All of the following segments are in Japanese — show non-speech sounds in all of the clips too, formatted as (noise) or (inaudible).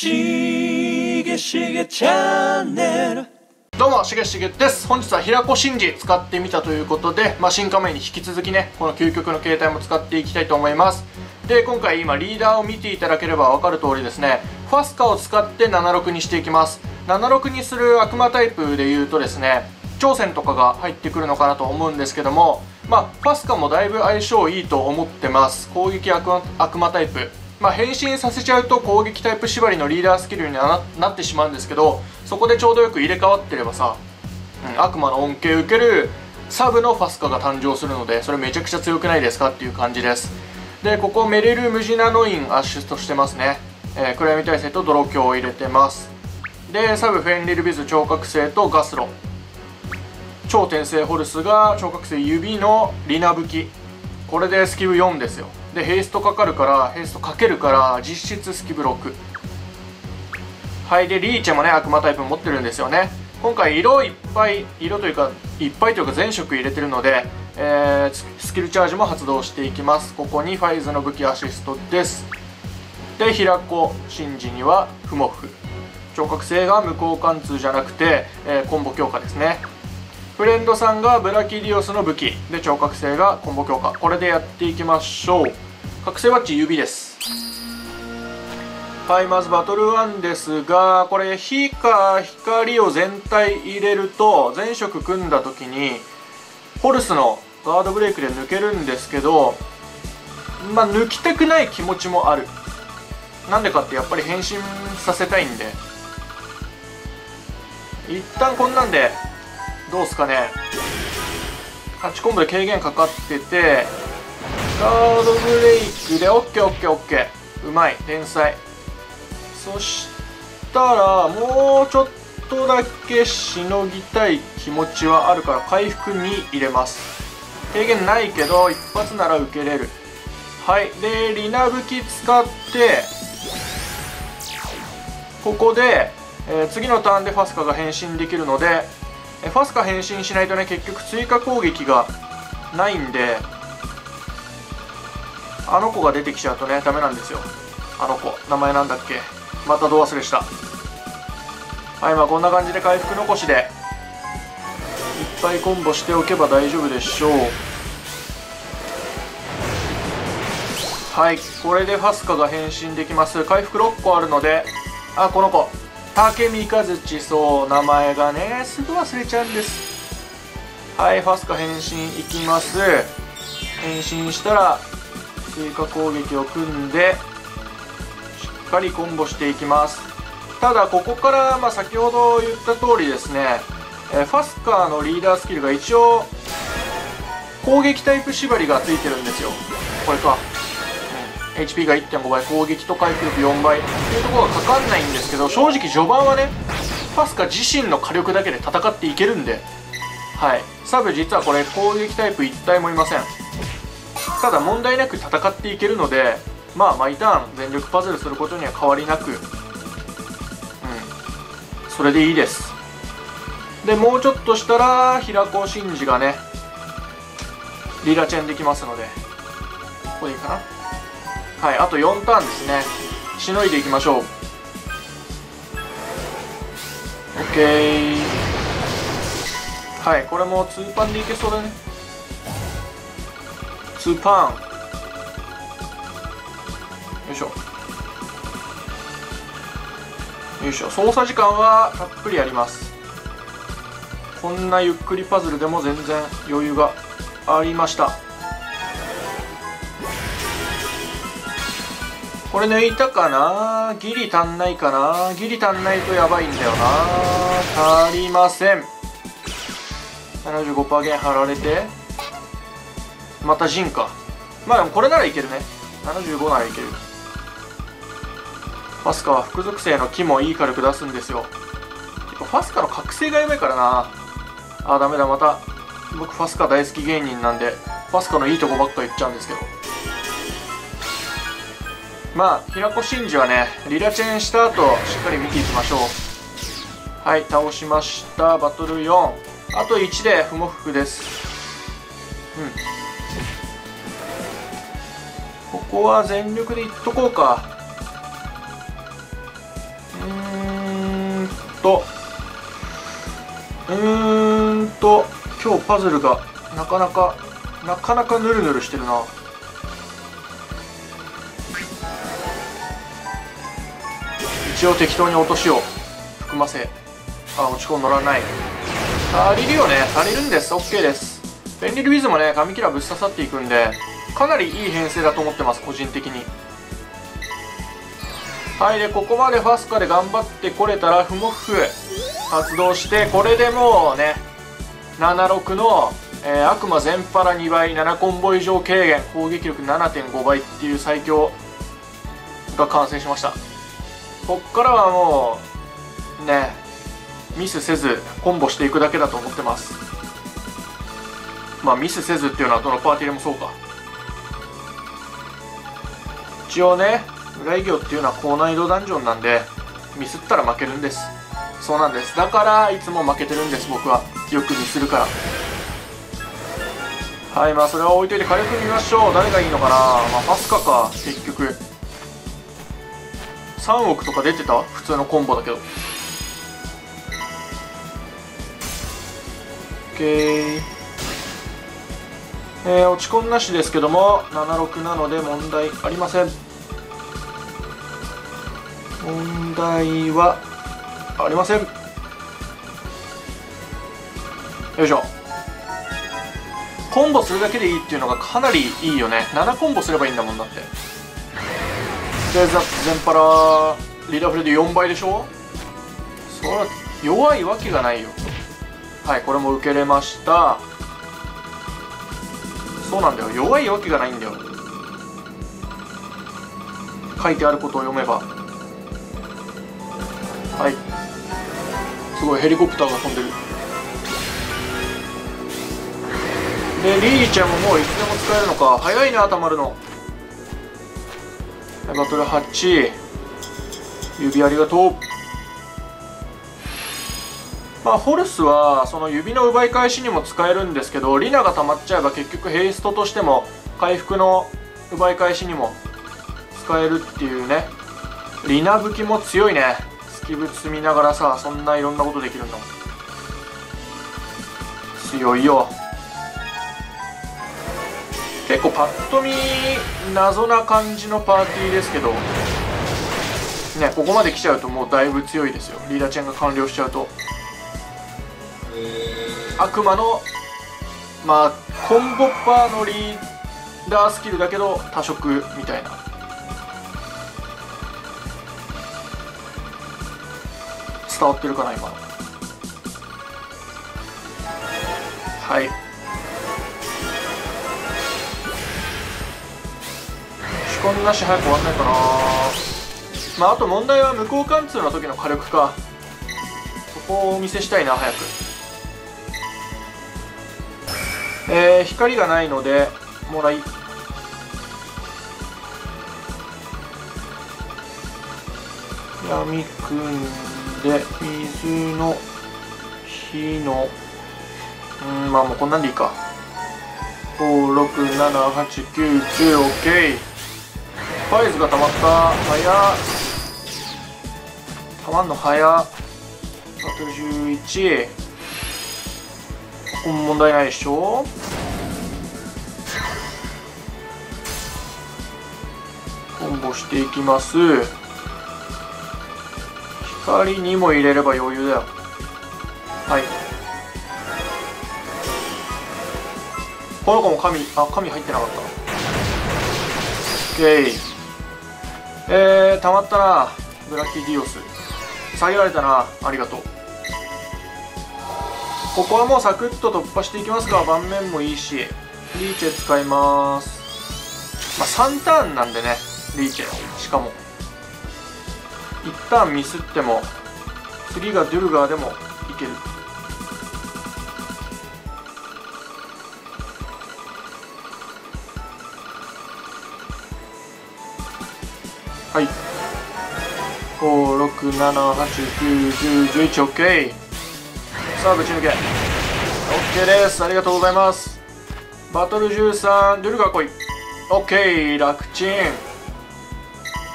しげしげチャンネル。どうもしげしげです。本日は平子真司使ってみたということで、まあ、新仮面に引き続きねこの究極の携帯も使っていきたいと思います。で今回今リーダーを見ていただければ分かる通りですねファスカを使って76にしていきます。76にする悪魔タイプで言うとですね挑戦とかが入ってくるのかなと思うんですけどもまあファスカもだいぶ相性いいと思ってます。攻撃悪魔タイプ。まあ、変身させちゃうと攻撃タイプ縛りのリーダースキルにななってしまうんですけどそこでちょうどよく入れ替わってればさ、うん、悪魔の恩恵を受けるサブのファスカが誕生するのでそれめちゃくちゃ強くないですかっていう感じです。でここメレル・ムジナノインアシストしてますね、えー、暗闇耐性と泥鏡を入れてます。でサブフェンリルビズ超覚醒とガスロ超転生ホルスが超覚醒指のリナ武器。これでスキル4ですよ。でヘイストかかるからヘイストかけるから実質スキブ6はいでリーチェもね悪魔タイプ持ってるんですよね。今回色いっぱい色というかいっぱいというか全色入れてるので、えー、スキルチャージも発動していきます。ここにファイズの武器アシストです。で平子真司にはフモフ。聴覚性が無効貫通じゃなくて、えー、コンボ強化ですね。フレンドさんがブラキディオスの武器。で聴覚性がコンボ強化。これでやっていきましょう。覚醒バッジ指です。はいまずバトル1ですがこれ火か光を全体入れると全色組んだ時にホルスのガードブレイクで抜けるんですけどまあ抜きたくない気持ちもある。なんでかってやっぱり変身させたいんで。一旦こんなんでどうすかね。8コンボで軽減かかっててガードブレイクで OKOKOK うまい。天才。そしたらもうちょっとだけしのぎたい気持ちはあるから回復に入れます。軽減ないけど一発なら受けれる。はい。でリナ武器使ってここで、えー、次のターンでファスカが変身できるのでファスカ変身しないとね結局追加攻撃がないんであの子が出てきちゃうとねダメなんですよ。あの子。名前なんだっけ？またど忘れした。はいまあこんな感じで回復残しでいっぱいコンボしておけば大丈夫でしょう。はいこれでファスカが変身できます。回復6個あるのであこの子。竹三日月そう名前がねすぐ忘れちゃうんです。はいファスカ変身いきます。変身したら追加攻撃を組んでしっかりコンボしていきます。ただここから、まあ、先ほど言った通りですね、えファスカーのリーダースキルが一応攻撃タイプ縛りがついてるんですよ。これか。HP が1.5倍攻撃と回復力4倍。っていうところがかかんないんですけど正直序盤はねファスカ自身の火力だけで戦っていけるんで。はい。サブ実はこれ攻撃タイプ1体もいません。ただ問題なく戦っていけるのでまあ毎ターン全力パズルすることには変わりなく。うん。それでいいです。でもうちょっとしたら平子真司がねリラチェンできますので。ここでいいかな？はいあと4ターンですね。しのいでいきましょう。OK はいこれも2パンでいけそうだね。2パン。よいしょ。よいしょ。操作時間はたっぷりあります。こんなゆっくりパズルでも全然余裕がありました。これ抜いたかな？ギリ足んないかな？ギリ足んないとやばいんだよな。足りません。75%減貼られて。また陣か。まあでもこれならいけるね。75ならいける。ファスカは副属性の木もいい火力出すんですよ。ファスカの覚醒がやばいからな。あダメだ。また僕ファスカ大好き芸人なんでファスカのいいとこばっか言っちゃうんですけど。まあ平子真司はねリラチェンした後しっかり見ていきましょう。はい倒しましたバトル4あと1で不モフです。うん。ここは全力でいっとこうか。うーんと。うーんと。今日パズルがなかなかなかなかヌルヌルしてるな。一応適当に落としを含ませあ落ち込ん乗らない。足りるよね。足りるんです。OK です。ベンリルウィズもね紙キラーぶっ刺さっていくんでかなりいい編成だと思ってます。個人的に。はいでここまでファスカで頑張ってこれたらフモフ発動してこれでもうね76の、えー、悪魔全パラ2倍7コンボ以上軽減攻撃力7.5倍っていう最強が完成しました。こっからはもうねミスせずコンボしていくだけだと思ってます。まあミスせずっていうのはどのパーティーでもそうか。一応ね裏営業っていうのは高難易度ダンジョンなんでミスったら負けるんです。そうなんです。だからいつも負けてるんです僕は。よくミスるから。はいまあそれは置いといて火力見ましょう。誰がいいのかな。まあパスカか結局。3億とか出てた？普通のコンボだけど。OK えー、落ち込んなしですけども76なので問題ありません。問題はありません。よいしょ。コンボするだけでいいっていうのがかなりいいよね。7コンボすればいいんだもんだって。でザ全パラリーダーフレで4倍でしょ？それは弱いわけがないよ。はいこれも受けれました。そうなんだよ。弱いわけがないんだよ。書いてあることを読めば。はい。すごいヘリコプターが飛んでる。でリーちゃんももういつでも使えるのか。早いなたまるの。バトル8指ありがとう。まあホルスはその指の奪い返しにも使えるんですけどリナが溜まっちゃえば結局ヘイストとしても回復の奪い返しにも使えるっていうね。リナ武器も強いね。スキブ積みながらさそんないろんなことできるんだもん強いよ。結構パッと見謎な感じのパーティーですけどねここまで来ちゃうともうだいぶ強いですよ。リーダーチェンが完了しちゃうと。悪魔のまあコンボッパーのリーダースキルだけど多色みたいな。伝わってるかな今はい。込みなし早く終わんないかな。まああと問題は無効貫通の時の火力か。そこをお見せしたいな早く。えー、光がないのでもらい。闇くんで水の火のうんまあもうこんなんでいいか。5678910OK ファイズが溜まった。早溜まんの早バトル11ここも問題ないでしょ？コンボしていきます。光にも入れれば余裕だよ。はい。この子も神あ神入ってなかった。OK えー、たまったなブラッキーディオス。下げられたな。ありがとう。ここはもうサクッと突破していきますが盤面もいいしリーチェ使います。まあ3ターンなんでねリーチェしかも一旦ミスっても次がドゥルガーでもいける。はい。567891011OK さあぶち抜け。OK です。ありがとうございます。バトル13ドゥルガー来い。OK 楽ちん。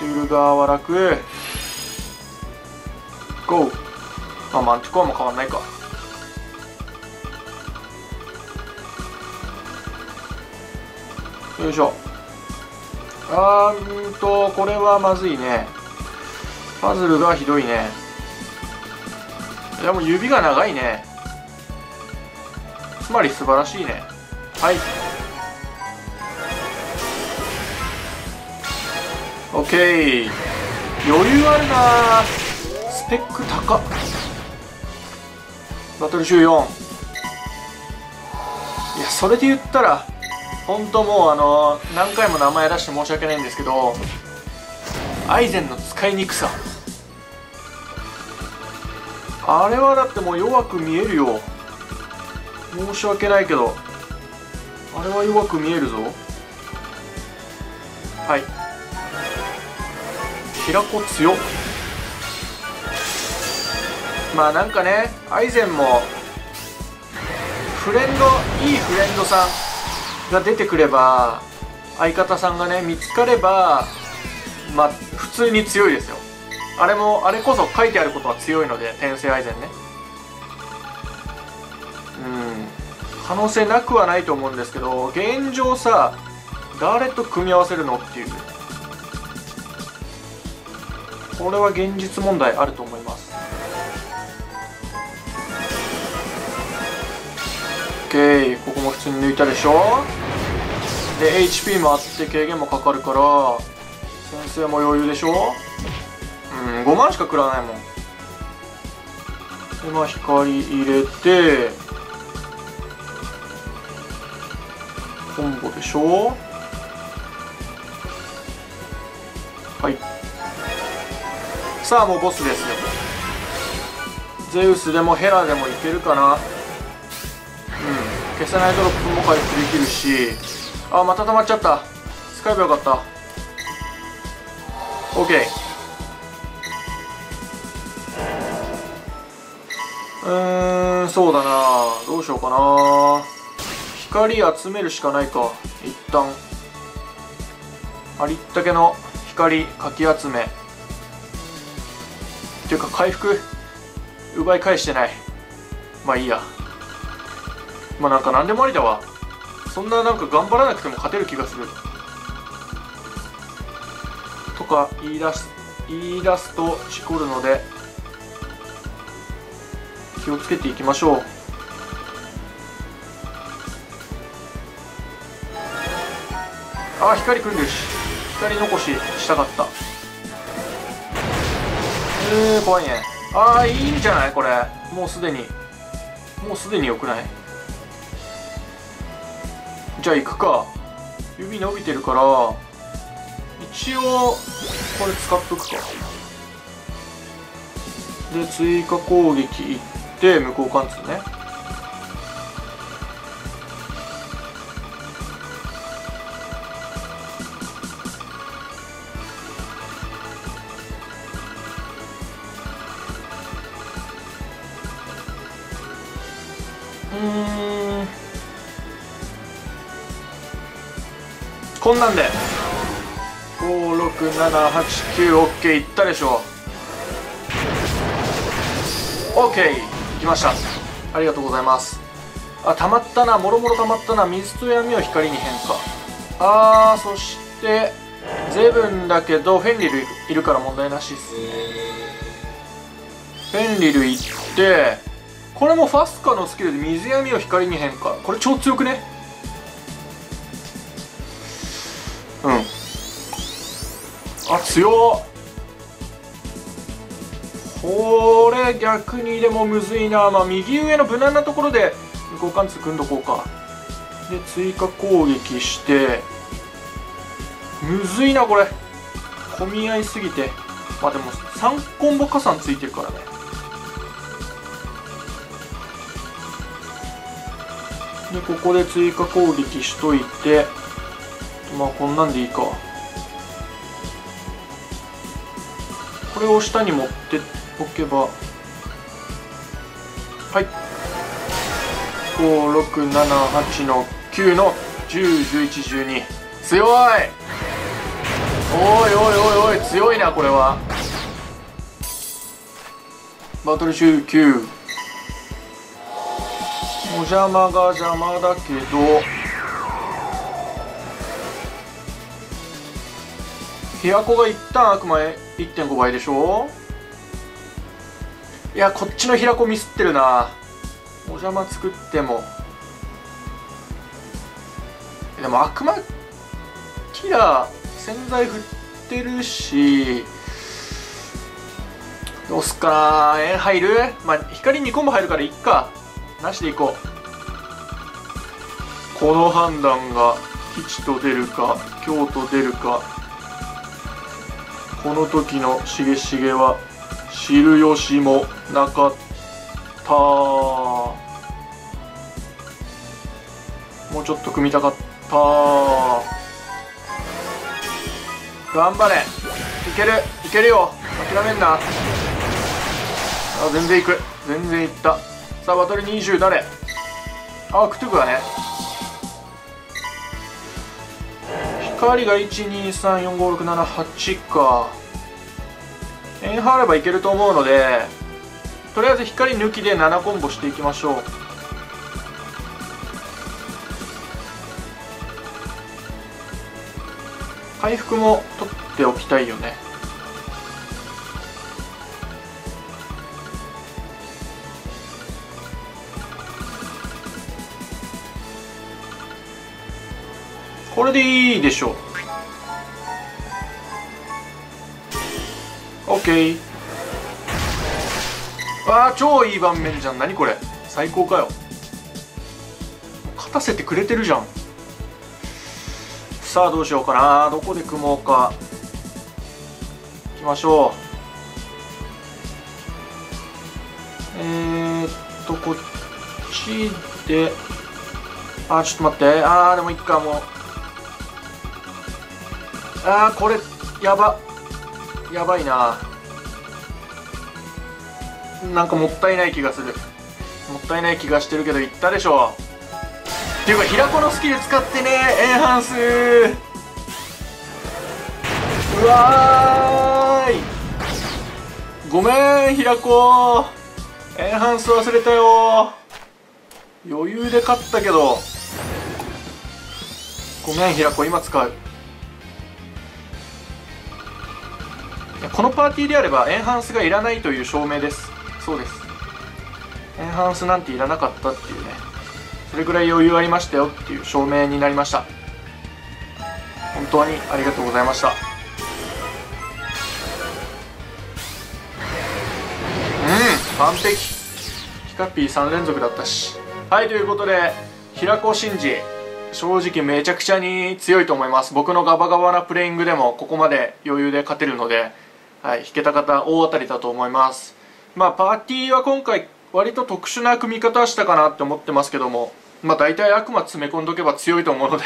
ドゥルガーは楽。GO まあマンティコアも変わんないか。よいしょ。あーんとこれはまずいね。パズルがひどいね。いやもう指が長いね。つまり素晴らしいね。はい。オッケー。余裕あるな。スペック高。っバトル14いやそれで言ったら本当もうあの何回も名前出して申し訳ないんですけどアイゼンの使いにくさ。あれはだってもう弱く見えるよ。申し訳ないけどあれは弱く見えるぞ。はい。平子強。っまあなんかねアイゼンもフレンドいいフレンドさん。が出てくれば相方さんがね見つかればまあ普通に強いですよ。あれもあれこそ書いてあることは強いので転生アイゼンね。うん。可能性なくはないと思うんですけど現状さ誰と組み合わせるのっていう。これは現実問題あると思います。OK ここも普通に抜いたでしょ？で HP もあって軽減もかかるから先生も余裕でしょ？うん5万しか食らわないもん。今光入れてコンボでしょ？はい。さあもうボスですよゼウスでもヘラでもいけるかな。消せないドロップも回復できるし。あまた溜まっちゃった。使えばよかった。OK うーんそうだな。どうしようかな。光集めるしかないか。一旦。ありったけの光かき集め。っていうか回復？奪い返してない。まあいいや。まあなんか何でもありだわ。そんななんか頑張らなくても勝てる気がする。とか言い出す言い出すとしこるので気をつけていきましょう。ああ光組んでるし光残ししたかった。えー、怖いね。ああいいんじゃないこれ。もうすでに。もうすでによくない？じゃあ行くか。指伸びてるから一応これ使っとくか。で追加攻撃いって無効貫通ね。うん。こんなんで。56789OK いったでしょ。OK いきました。ありがとうございます。あ溜まったな。もろもろ溜まったな。水と闇を光に変化。あーそしてゼブンだけどフェンリルいるから問題なしっす。ねフェンリルいってこれもファスカのスキルで水闇を光に変化。これ超強くね？強これ逆にでもむずいな。まあ右上の無難なところで交換通組んどこうか。で追加攻撃して。むずいなこれ。混み合いすぎて。まあでも3コンボ加算ついてるからね。でここで追加攻撃しといて。まあこんなんでいいか。これを下に持っておけばはい。5678の9の101112強い。おいおいおいおい強いなこれは。バトル集9お邪魔が邪魔だけど。平子が一旦悪魔1.5倍でしょ？いやこっちの平子ミスってるな。お邪魔作っても。でも悪魔キラー洗剤振ってるし。どうすっか？な円入る？まあ光2コンボ入るからいっか。なしでいこう。この判断が吉と出るか京と出るか。この時のしげしげは知る由もなかった。もうちょっと組みたかった。頑張れ。いける。いけるよ。諦めんな。あ全然いく。全然いった。さあバトル20誰あクトゥクだね。光が1234567８か。円張ればいけると思うのでとりあえず光抜きで7コンボしていきましょう。回復も取っておきたいよね。これでいいでしょう。OK わあ超いい盤面じゃん。何これ。最高かよ。勝たせてくれてるじゃん。さあどうしようかな。どこで組もうか。いきましょう。えー、っとこっちで。あーちょっと待って。あーでもいっかもう。あーこれやば。やばいな。なんかもったいない気がする。もったいない気がしてるけど言ったでしょ。っていうか平子のスキル使ってねエンハンス。うわーい。ごめん平子。エンハンス忘れたよ。余裕で勝ったけど。ごめん平子。今使う。このパーティーであればエンハンスがいらないという証明です。そうです。エンハンスなんていらなかったっていうね。それぐらい余裕ありましたよっていう証明になりました。本当にありがとうございました。うん完璧。ヒカピー3連続だったし。はいということで平子真司。正直めちゃくちゃに強いと思います。僕のガバガバなプレイングでもここまで余裕で勝てるのではい、弾けた方大当たりだと思います。まあパーティーは今回割と特殊な組み方したかなって思ってますけどもまあ大体悪魔詰め込んどけば強いと思うので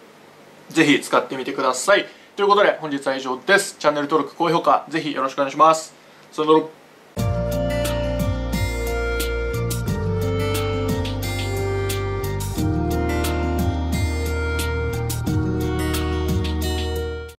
(laughs) ぜひ使ってみてください。ということで本日は以上です。チャンネル登録高評価ぜひよろしくお願いします。それ